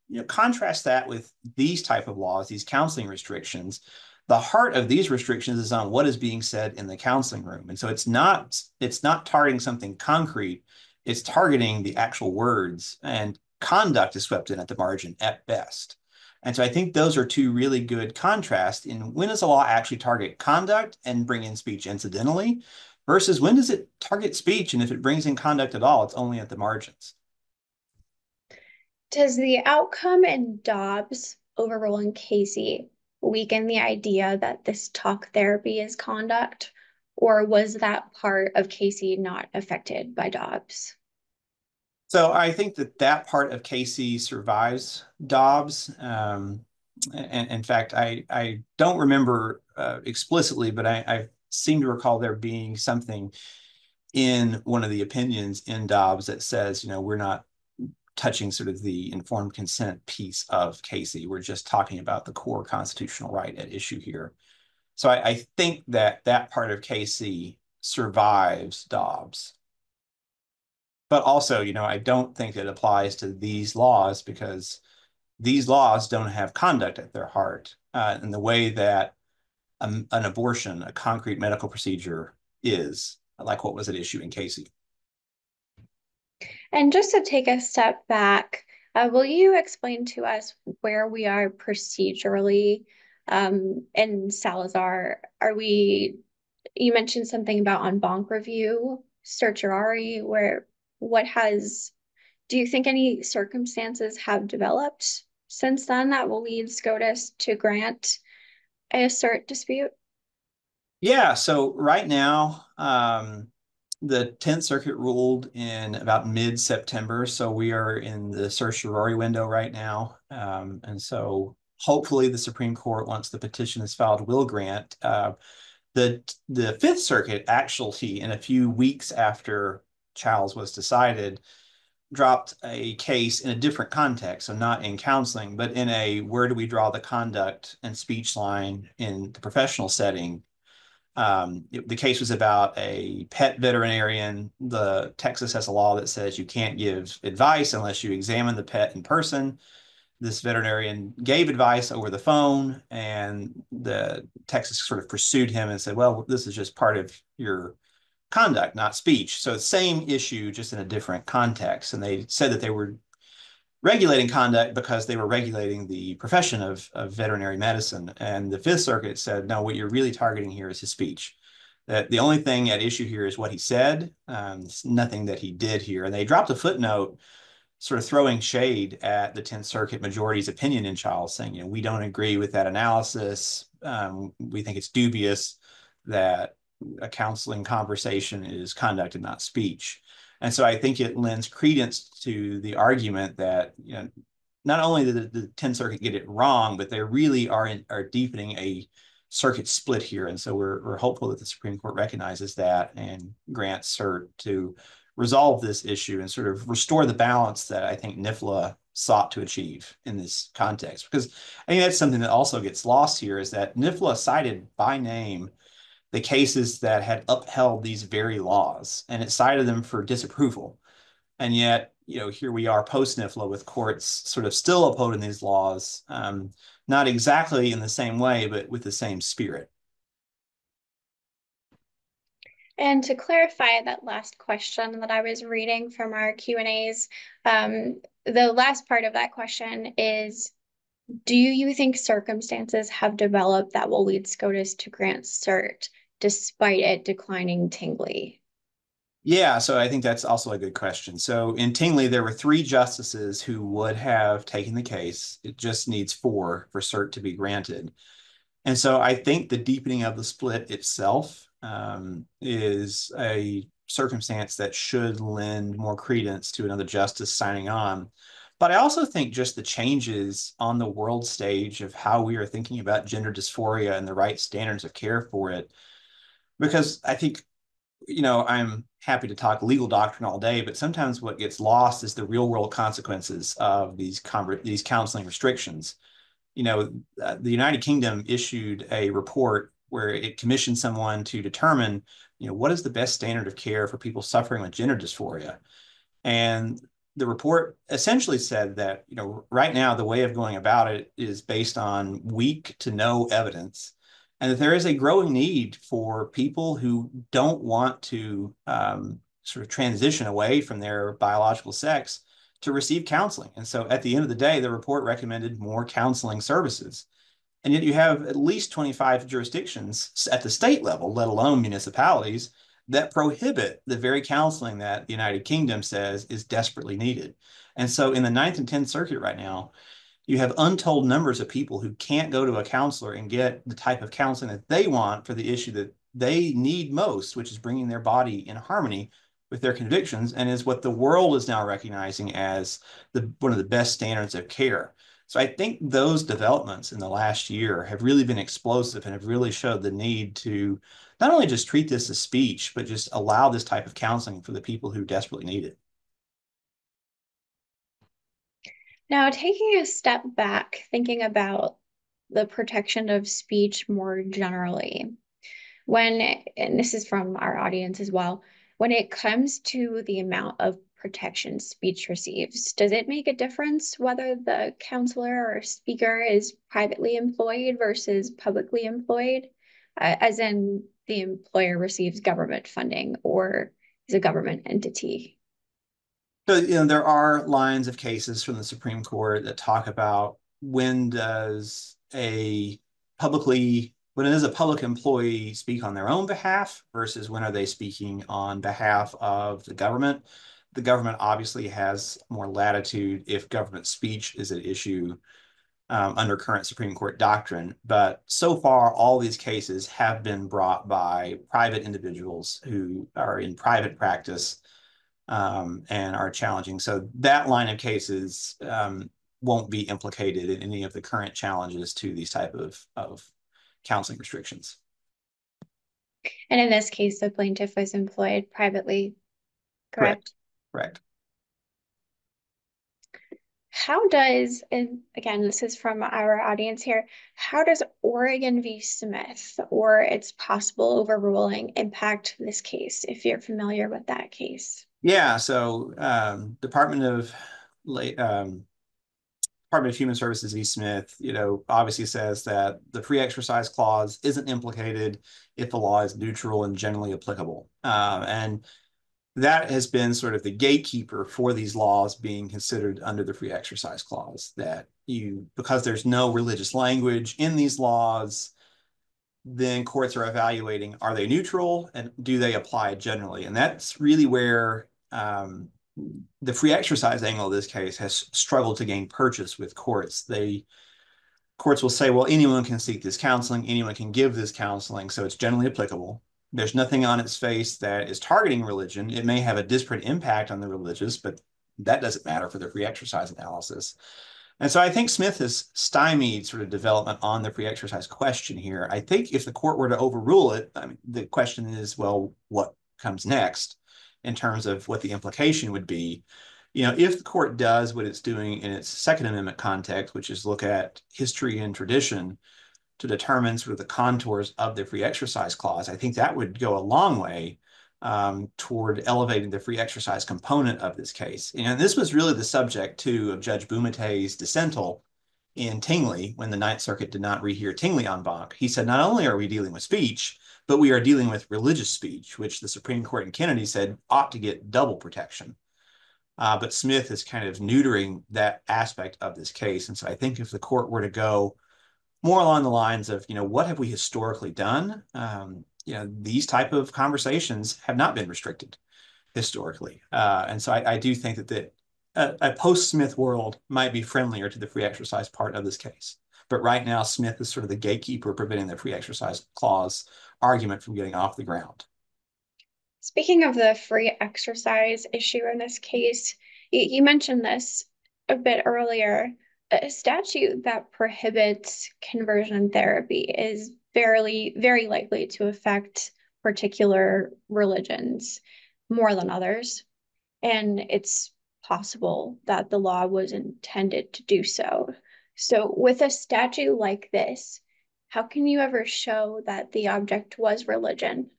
You know, contrast that with these type of laws, these counseling restrictions. The heart of these restrictions is on what is being said in the counseling room. And so it's not it's not targeting something concrete, it's targeting the actual words and conduct is swept in at the margin at best. And so I think those are two really good contrasts in when does the law actually target conduct and bring in speech incidentally versus when does it target speech and if it brings in conduct at all, it's only at the margins. Does the outcome in Dobbs overruling Casey weaken the idea that this talk therapy is conduct, or was that part of Casey not affected by Dobbs? So I think that that part of Casey survives Dobbs. Um, and in fact, I, I don't remember uh, explicitly, but I, I seem to recall there being something in one of the opinions in Dobbs that says, you know, we're not touching sort of the informed consent piece of Casey. We're just talking about the core constitutional right at issue here. So I, I think that that part of Casey survives Dobbs. But also, you know, I don't think it applies to these laws because these laws don't have conduct at their heart uh, in the way that an abortion, a concrete medical procedure, is like what was at issue in Casey. And just to take a step back, uh, will you explain to us where we are procedurally um, in Salazar? Are we, you mentioned something about en banc review, certiorari, where what has, do you think any circumstances have developed since then that will lead SCOTUS to grant a cert dispute? Yeah, so right now, um, the 10th Circuit ruled in about mid-September, so we are in the certiorari window right now. Um, and so hopefully the Supreme Court, once the petition is filed, will grant. Uh, the, the Fifth Circuit actually, in a few weeks after Chiles was decided, dropped a case in a different context, so not in counseling, but in a where do we draw the conduct and speech line in the professional setting um, it, the case was about a pet veterinarian. The Texas has a law that says you can't give advice unless you examine the pet in person. This veterinarian gave advice over the phone, and the Texas sort of pursued him and said, "Well, this is just part of your conduct, not speech." So same issue, just in a different context. And they said that they were regulating conduct because they were regulating the profession of, of veterinary medicine. And the Fifth Circuit said, no, what you're really targeting here is his speech. That the only thing at issue here is what he said, um, nothing that he did here. And they dropped a footnote sort of throwing shade at the 10th Circuit majority's opinion in Chiles, saying, you know, we don't agree with that analysis. Um, we think it's dubious that a counseling conversation is conduct and not speech. And so I think it lends credence to the argument that you know not only did the, the 10th Circuit get it wrong, but they really are in, are deepening a circuit split here. And so we're, we're hopeful that the Supreme Court recognizes that and grants cert to resolve this issue and sort of restore the balance that I think NIFLA sought to achieve in this context. Because I think that's something that also gets lost here is that NIFLA cited by name the cases that had upheld these very laws, and it cited them for disapproval. And yet, you know, here we are post NIFLA with courts sort of still upholding these laws, um, not exactly in the same way, but with the same spirit. And to clarify that last question that I was reading from our Q and A's, um, the last part of that question is, do you think circumstances have developed that will lead SCOTUS to grant cert despite it declining Tingley? Yeah, so I think that's also a good question. So in Tingley, there were three justices who would have taken the case. It just needs four for cert to be granted. And so I think the deepening of the split itself um, is a circumstance that should lend more credence to another justice signing on. But I also think just the changes on the world stage of how we are thinking about gender dysphoria and the right standards of care for it because I think, you know, I'm happy to talk legal doctrine all day, but sometimes what gets lost is the real world consequences of these these counseling restrictions. You know, uh, the United Kingdom issued a report where it commissioned someone to determine, you know, what is the best standard of care for people suffering with gender dysphoria. And the report essentially said that, you know, right now the way of going about it is based on weak to no evidence and that there is a growing need for people who don't want to um, sort of transition away from their biological sex to receive counseling. And so at the end of the day, the report recommended more counseling services. And yet you have at least 25 jurisdictions at the state level, let alone municipalities, that prohibit the very counseling that the United Kingdom says is desperately needed. And so in the Ninth and 10th Circuit right now, you have untold numbers of people who can't go to a counselor and get the type of counseling that they want for the issue that they need most, which is bringing their body in harmony with their convictions and is what the world is now recognizing as the one of the best standards of care. So I think those developments in the last year have really been explosive and have really showed the need to not only just treat this as speech, but just allow this type of counseling for the people who desperately need it. Now, taking a step back, thinking about the protection of speech more generally, when, and this is from our audience as well, when it comes to the amount of protection speech receives, does it make a difference whether the counselor or speaker is privately employed versus publicly employed? Uh, as in, the employer receives government funding or is a government entity? So, you know, there are lines of cases from the Supreme Court that talk about when does a publicly when does a public employee speak on their own behalf versus when are they speaking on behalf of the government. The government obviously has more latitude if government speech is an issue um, under current Supreme Court doctrine. But so far, all these cases have been brought by private individuals who are in private practice um, and are challenging. So that line of cases um, won't be implicated in any of the current challenges to these type of, of counseling restrictions. And in this case, the plaintiff was employed privately, correct? Correct. correct. How does, and again, this is from our audience here, how does Oregon v. Smith or its possible overruling impact this case, if you're familiar with that case? Yeah, so um, Department of um, Department of Human Services v. Smith, you know, obviously says that the free exercise clause isn't implicated if the law is neutral and generally applicable. Uh, and that has been sort of the gatekeeper for these laws being considered under the free exercise clause that you because there's no religious language in these laws then courts are evaluating are they neutral and do they apply generally and that's really where um, the free exercise angle of this case has struggled to gain purchase with courts. They courts will say, well, anyone can seek this counseling, anyone can give this counseling, so it's generally applicable. There's nothing on its face that is targeting religion. It may have a disparate impact on the religious, but that doesn't matter for the free exercise analysis. And so I think Smith has stymied sort of development on the free exercise question here. I think if the court were to overrule it, I mean, the question is, well, what comes next? In terms of what the implication would be. You know, if the court does what it's doing in its Second Amendment context, which is look at history and tradition to determine sort of the contours of the free exercise clause, I think that would go a long way um, toward elevating the free exercise component of this case. And this was really the subject, too, of Judge Bumatay's dissental in Tingley when the Ninth Circuit did not rehear Tingley en banc. He said, not only are we dealing with speech, but we are dealing with religious speech, which the Supreme Court in Kennedy said ought to get double protection. Uh, but Smith is kind of neutering that aspect of this case. And so I think if the court were to go more along the lines of, you know, what have we historically done? Um, you know, these type of conversations have not been restricted historically. Uh, and so I, I, do think that the, a, a post-Smith world might be friendlier to the free exercise part of this case. But right now, Smith is sort of the gatekeeper preventing the free exercise clause argument from getting off the ground. Speaking of the free exercise issue in this case, you, mentioned this a bit earlier. A statute that prohibits conversion therapy is very, very likely to affect particular religions more than others. And it's possible that the law was intended to do so. So, with a statue like this, how can you ever show that the object was religion?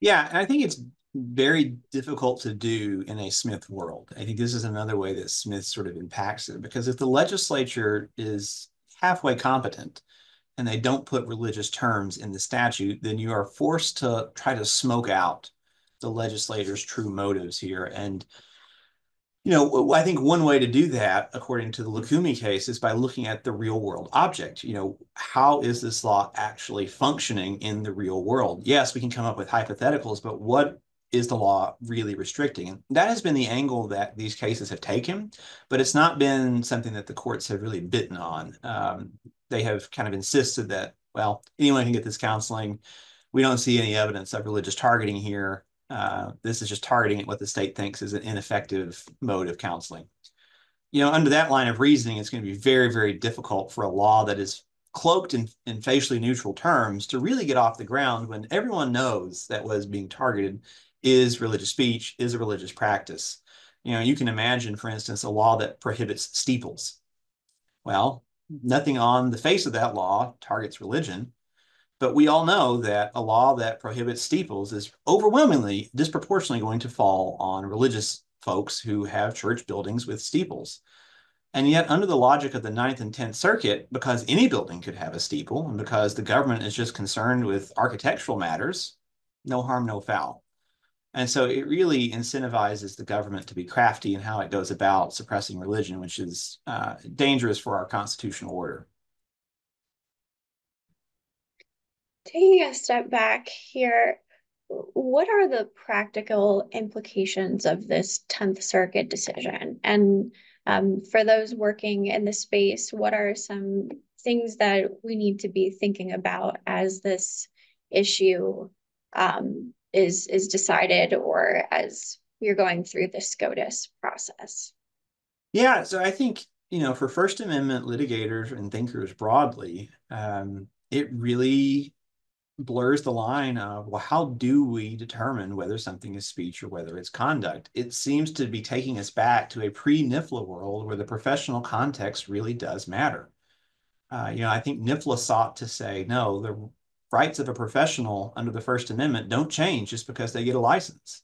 Yeah, I think it's very difficult to do in a Smith world. I think this is another way that Smith sort of impacts it because if the legislature is halfway competent and they don't put religious terms in the statute, then you are forced to try to smoke out the legislator's true motives here. And you know, I think one way to do that, according to the Lukumi case, is by looking at the real world object. You know, how is this law actually functioning in the real world? Yes, we can come up with hypotheticals, but what is the law really restricting? And that has been the angle that these cases have taken, but it's not been something that the courts have really bitten on. Um, they have kind of insisted that, well, anyone can get this counseling. We don't see any evidence of religious targeting here uh, this is just targeting at what the state thinks is an ineffective mode of counseling. You know, under that line of reasoning, it's going to be very, very difficult for a law that is cloaked in, in facially neutral terms to really get off the ground when everyone knows that what is being targeted is religious speech, is a religious practice. You know, you can imagine, for instance, a law that prohibits steeples. Well, nothing on the face of that law targets religion, but we all know that a law that prohibits steeples is overwhelmingly disproportionately going to fall on religious folks who have church buildings with steeples. And yet, under the logic of the Ninth and Tenth Circuit, because any building could have a steeple, and because the government is just concerned with architectural matters, no harm, no foul. And so it really incentivizes the government to be crafty in how it goes about suppressing religion, which is uh, dangerous for our constitutional order. Taking a step back here, what are the practical implications of this 10th Circuit decision? And um, for those working in the space, what are some things that we need to be thinking about as this issue um, is is decided or as we're going through the SCOTUS process? Yeah, so I think you know for First Amendment litigators and thinkers broadly, um, it really blurs the line of well how do we determine whether something is speech or whether it's conduct? It seems to be taking us back to a pre-nifla world where the professional context really does matter. Uh, you know i think nifla sought to say no the rights of a professional under the first amendment don't change just because they get a license.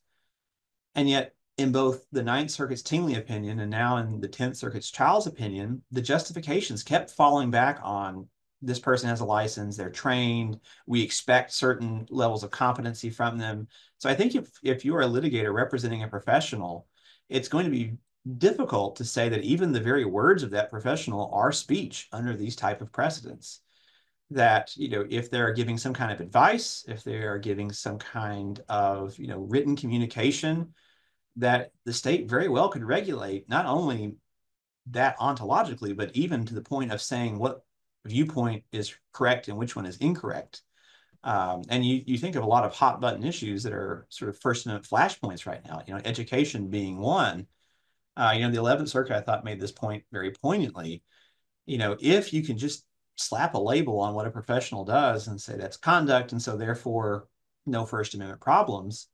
And yet in both the ninth circuit's tingley opinion and now in the 10th circuit's Chiles opinion the justifications kept falling back on this person has a license, they're trained, we expect certain levels of competency from them. So I think if, if you are a litigator representing a professional, it's going to be difficult to say that even the very words of that professional are speech under these type of precedents that you know if they're giving some kind of advice if they are giving some kind of you know written communication that the state very well could regulate not only that ontologically but even to the point of saying what viewpoint is correct and which one is incorrect. Um, and you, you think of a lot of hot button issues that are sort of First Amendment flashpoints right now, you know, education being one. Uh, you know, the 11th Circuit, I thought, made this point very poignantly. You know, if you can just slap a label on what a professional does and say that's conduct, and so therefore no First Amendment problems,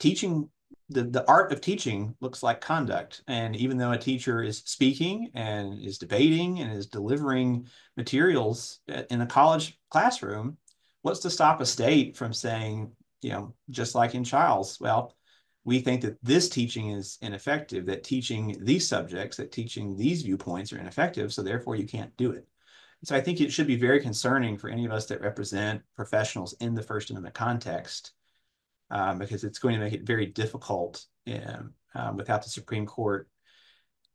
teaching the, the art of teaching looks like conduct. And even though a teacher is speaking and is debating and is delivering materials in a college classroom, what's to stop a state from saying, you know, just like in Chiles, well, we think that this teaching is ineffective, that teaching these subjects, that teaching these viewpoints are ineffective, so therefore you can't do it. So I think it should be very concerning for any of us that represent professionals in the First Amendment context um, because it's going to make it very difficult in, um, without the Supreme Court,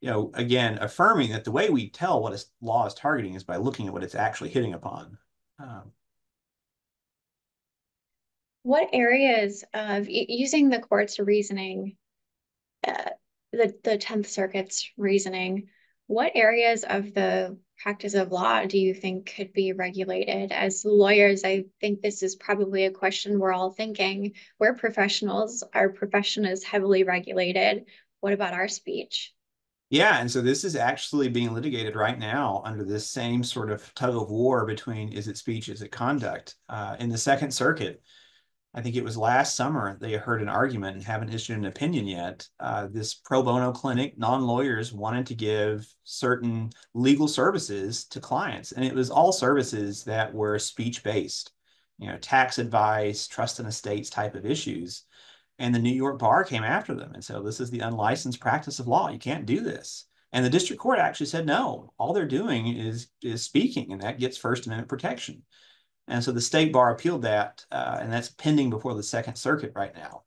you know, again, affirming that the way we tell what a law is targeting is by looking at what it's actually hitting upon. Um, what areas of using the court's reasoning, uh, the, the 10th Circuit's reasoning, what areas of the practice of law do you think could be regulated? As lawyers, I think this is probably a question we're all thinking. We're professionals, our profession is heavily regulated. What about our speech? Yeah, and so this is actually being litigated right now under this same sort of tug of war between is it speech, is it conduct? Uh, in the Second Circuit, I think it was last summer they heard an argument and haven't issued an opinion yet. Uh, this pro bono clinic, non lawyers wanted to give certain legal services to clients, and it was all services that were speech based, you know, tax advice, trust and estates type of issues. And the New York bar came after them and said, This is the unlicensed practice of law. You can't do this. And the district court actually said, No, all they're doing is, is speaking, and that gets First Amendment protection. And so the state bar appealed that, uh, and that's pending before the Second Circuit right now.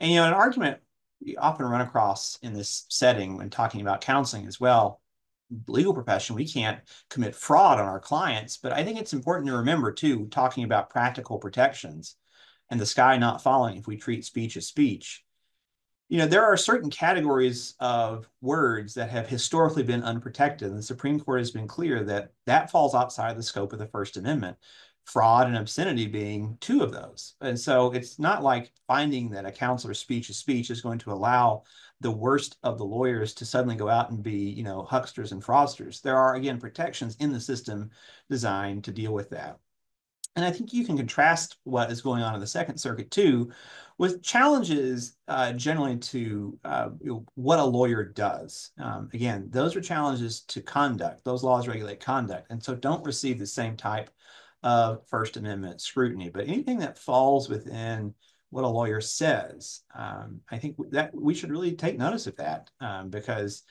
And, you know, an argument we often run across in this setting when talking about counseling as well, legal profession, we can't commit fraud on our clients. But I think it's important to remember, too, talking about practical protections and the sky not falling if we treat speech as speech. You know, there are certain categories of words that have historically been unprotected. And the Supreme Court has been clear that that falls outside the scope of the First Amendment fraud and obscenity being two of those. And so it's not like finding that a counselor's speech is speech is going to allow the worst of the lawyers to suddenly go out and be, you know, hucksters and fraudsters. There are, again, protections in the system designed to deal with that. And I think you can contrast what is going on in the Second Circuit too with challenges uh, generally to uh, what a lawyer does. Um, again, those are challenges to conduct. Those laws regulate conduct, and so don't receive the same type of First Amendment scrutiny. But anything that falls within what a lawyer says, um, I think that we should really take notice of that um, because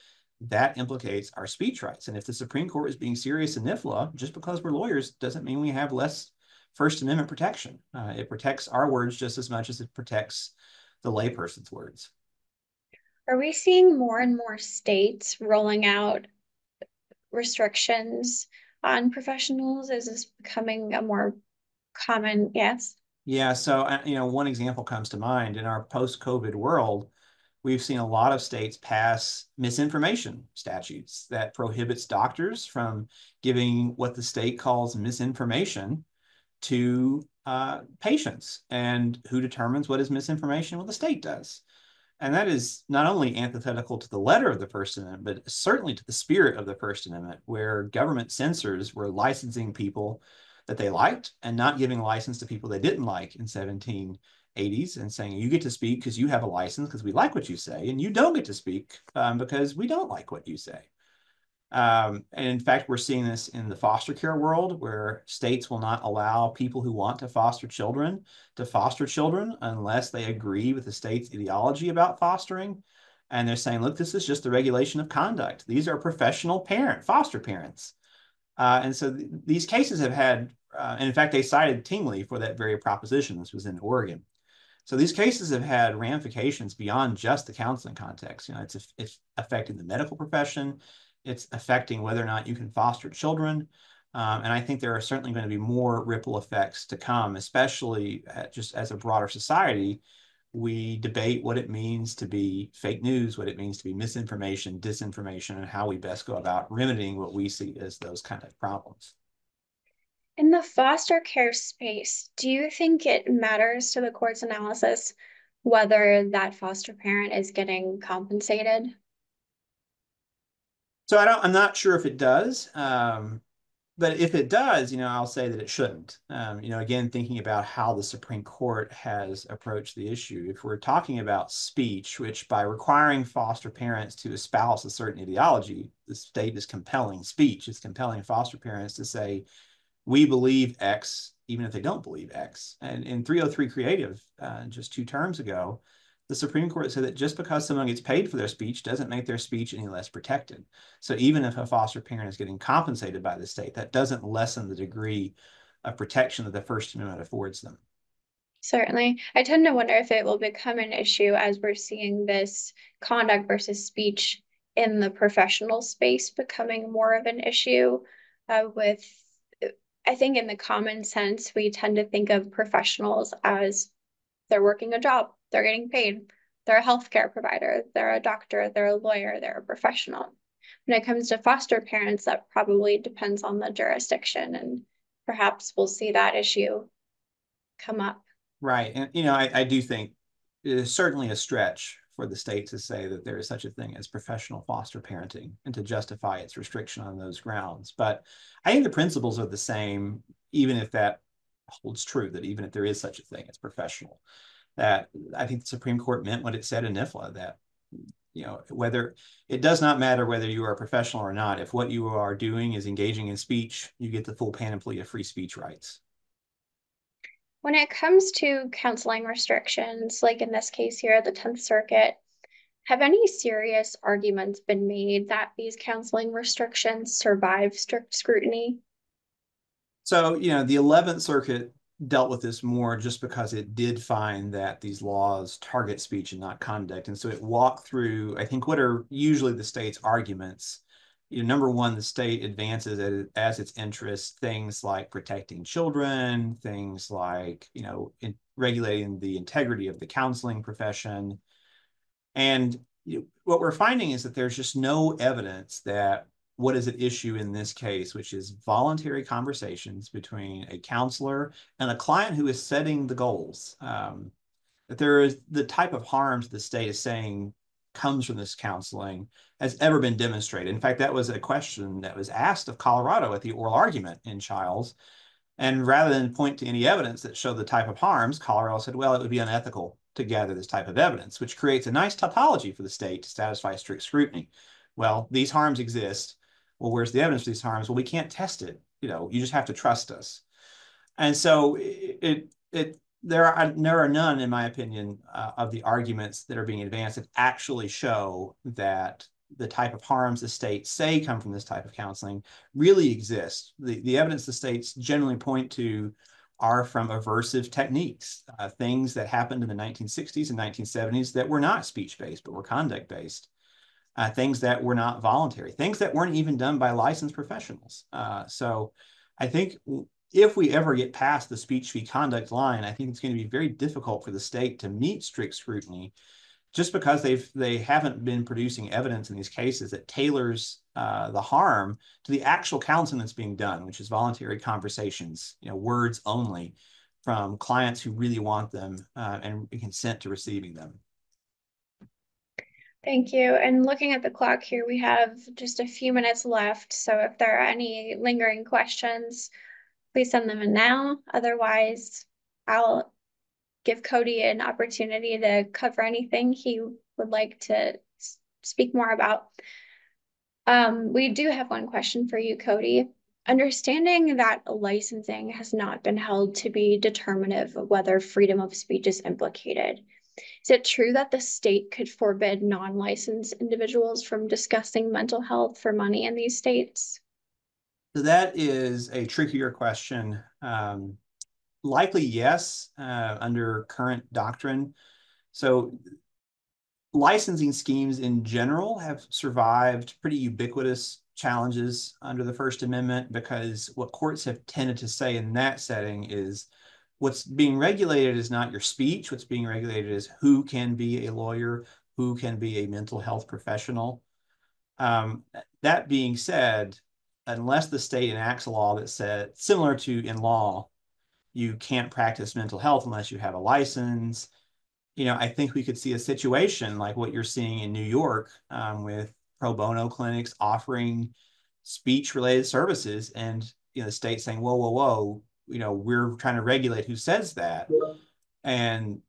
that implicates our speech rights. And if the Supreme Court is being serious in NIFLA, just because we're lawyers doesn't mean we have less First Amendment protection. Uh, it protects our words just as much as it protects the layperson's words. Are we seeing more and more states rolling out restrictions on professionals? Is this becoming a more common? Yes. Yeah. So, uh, you know, one example comes to mind in our post COVID world. We've seen a lot of states pass misinformation statutes that prohibits doctors from giving what the state calls misinformation to uh, patients. And who determines what is misinformation? Well, the state does. And that is not only antithetical to the letter of the First Amendment, but certainly to the spirit of the First Amendment, where government censors were licensing people that they liked and not giving license to people they didn't like in 1780s and saying, you get to speak because you have a license because we like what you say, and you don't get to speak um, because we don't like what you say. Um, and in fact, we're seeing this in the foster care world where states will not allow people who want to foster children to foster children unless they agree with the state's ideology about fostering. And they're saying, look, this is just the regulation of conduct. These are professional parent, foster parents. Uh, and so th these cases have had, uh, and in fact, they cited Tingley for that very proposition. This was in Oregon. So these cases have had ramifications beyond just the counseling context. You know, it's, it's affecting the medical profession it's affecting whether or not you can foster children. Um, and I think there are certainly going to be more ripple effects to come, especially just as a broader society. We debate what it means to be fake news, what it means to be misinformation, disinformation, and how we best go about remedying what we see as those kind of problems. In the foster care space, do you think it matters to the court's analysis whether that foster parent is getting compensated? So I don't, I'm not sure if it does. Um, but if it does, you know, I'll say that it shouldn't. Um, you know, again, thinking about how the Supreme Court has approached the issue. If we're talking about speech, which by requiring foster parents to espouse a certain ideology, the state is compelling speech. It's compelling foster parents to say, we believe X, even if they don't believe X. And in 303 Creative, uh, just two terms ago, the Supreme Court said that just because someone gets paid for their speech doesn't make their speech any less protected. So even if a foster parent is getting compensated by the state, that doesn't lessen the degree of protection that the First Amendment affords them. Certainly. I tend to wonder if it will become an issue as we're seeing this conduct versus speech in the professional space becoming more of an issue uh, with I think in the common sense, we tend to think of professionals as they're working a job they're getting paid. They're a healthcare provider, they're a doctor, they're a lawyer, they're a professional. When it comes to foster parents, that probably depends on the jurisdiction, and perhaps we'll see that issue come up. Right. And, you know, I, I do think it is certainly a stretch for the state to say that there is such a thing as professional foster parenting and to justify its restriction on those grounds. But I think the principles are the same, even if that holds true, that even if there is such a thing as professional that I think the Supreme Court meant what it said in NIFLA that you know whether it does not matter whether you are a professional or not. If what you are doing is engaging in speech you get the full panoply of free speech rights. When it comes to counseling restrictions like in this case here at the 10th circuit have any serious arguments been made that these counseling restrictions survive strict scrutiny? So you know the 11th circuit dealt with this more just because it did find that these laws target speech and not conduct. And so it walked through, I think, what are usually the state's arguments. You know, number one, the state advances as, as its interest things like protecting children, things like, you know, in, regulating the integrity of the counseling profession. And you know, what we're finding is that there's just no evidence that what is at issue in this case, which is voluntary conversations between a counselor and a client who is setting the goals. Um, that there is the type of harms the state is saying comes from this counseling has ever been demonstrated. In fact, that was a question that was asked of Colorado at the oral argument in Chiles. And rather than point to any evidence that showed the type of harms, Colorado said, well, it would be unethical to gather this type of evidence, which creates a nice tautology for the state to satisfy strict scrutiny. Well, these harms exist. Well, where's the evidence for these harms? Well, we can't test it. You know, you just have to trust us. And so it, it, it there are there are none, in my opinion, uh, of the arguments that are being advanced that actually show that the type of harms the states say come from this type of counseling really exist. The the evidence the states generally point to are from aversive techniques, uh, things that happened in the 1960s and 1970s that were not speech-based, but were conduct-based, uh, things that were not voluntary, things that weren't even done by licensed professionals. Uh, so I think if we ever get past the speech fee conduct line, I think it's going to be very difficult for the state to meet strict scrutiny just because they've they haven't been producing evidence in these cases that tailors uh, the harm to the actual counseling that's being done, which is voluntary conversations, you know, words only from clients who really want them uh, and consent to receiving them. Thank you. And looking at the clock here, we have just a few minutes left. So if there are any lingering questions, please send them in now. Otherwise, I'll give Cody an opportunity to cover anything he would like to speak more about. Um, we do have one question for you, Cody. Understanding that licensing has not been held to be determinative of whether freedom of speech is implicated, is it true that the state could forbid non-licensed individuals from discussing mental health for money in these states? So that is a trickier question. Um, likely yes, uh, under current doctrine. So licensing schemes in general have survived pretty ubiquitous challenges under the First Amendment because what courts have tended to say in that setting is what's being regulated is not your speech. What's being regulated is who can be a lawyer, who can be a mental health professional. Um, that being said, unless the state enacts a law that said similar to in law you can't practice mental health unless you have a license. You know, I think we could see a situation like what you're seeing in New York um, with pro bono clinics offering speech related services and you know the state saying whoa whoa whoa you know we're trying to regulate who says that and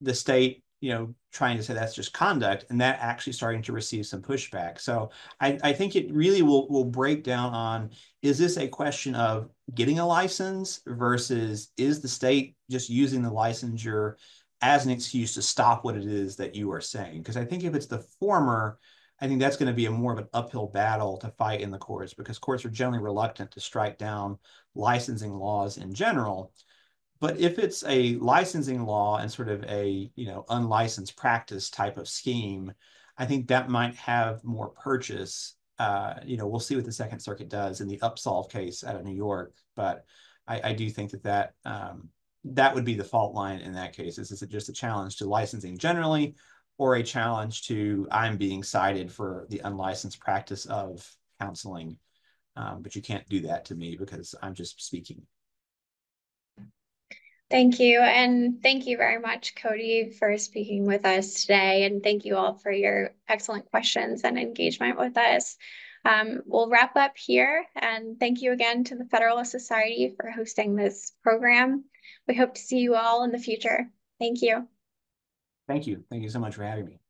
the state you know, trying to say that's just conduct, and that actually starting to receive some pushback. So I, I think it really will will break down on is this a question of getting a license versus is the state just using the licensure as an excuse to stop what it is that you are saying? Because I think if it's the former, I think that's going to be a more of an uphill battle to fight in the courts because courts are generally reluctant to strike down licensing laws in general. But if it's a licensing law and sort of a you know unlicensed practice type of scheme, I think that might have more purchase. Uh, you know, we'll see what the Second Circuit does in the Upsolve case out of New York, but I, I do think that that um, that would be the fault line in that case. Is, is it just a challenge to licensing generally, or a challenge to I'm being cited for the unlicensed practice of counseling? Um, but you can't do that to me because I'm just speaking. Thank you. And thank you very much, Cody, for speaking with us today. And thank you all for your excellent questions and engagement with us. Um, we'll wrap up here. And thank you again to the Federalist Society for hosting this program. We hope to see you all in the future. Thank you. Thank you. Thank you so much for having me.